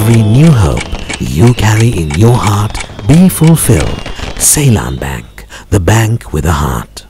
every new hope you carry in your heart be fulfilled. Ceylon Bank, the bank with a heart.